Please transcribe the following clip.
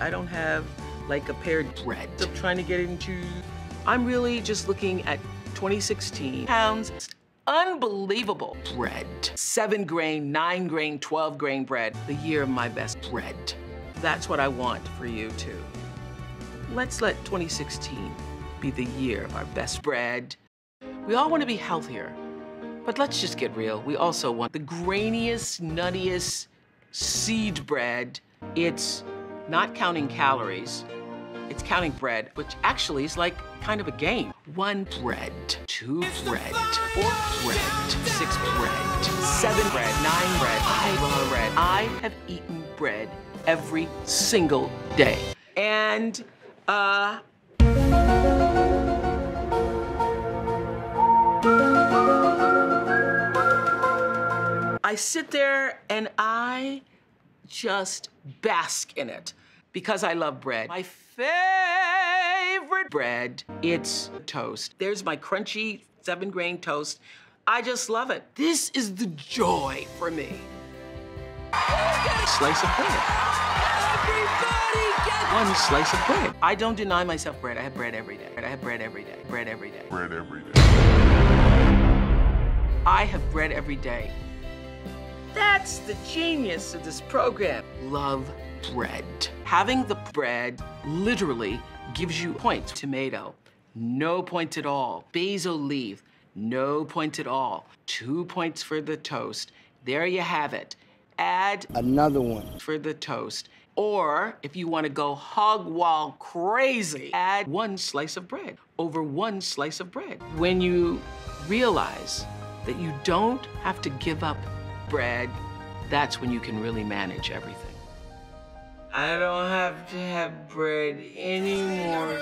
I don't have like a paired bread I'm trying to get into. I'm really just looking at 2016 pounds. Unbelievable bread. Seven grain, nine grain, 12 grain bread. The year of my best bread. That's what I want for you too. Let's let 2016 be the year of our best bread. We all want to be healthier, but let's just get real. We also want the grainiest, nuttiest seed bread. It's not counting calories. It's counting bread, which actually is like kind of a game. One bread, two bread, four bread, six bread, seven bread, nine bread. I love bread. I have eaten bread every single day. And, uh, I sit there and I just bask in it because I love bread. My favorite bread, it's toast. There's my crunchy seven grain toast. I just love it. This is the joy for me. Slice of bread. One slice of bread. I don't deny myself bread. I have bread every day. I have bread every day. Bread every day. Bread every day. I have bread every day. That's the genius of this program. Love bread. Having the bread literally gives you points. Tomato, no points at all. Basil leaf, no point at all. Two points for the toast. There you have it. Add Another one. for the toast. Or if you want to go hog wall crazy, add one slice of bread over one slice of bread. When you realize that you don't have to give up bread, that's when you can really manage everything. I don't have to have bread anymore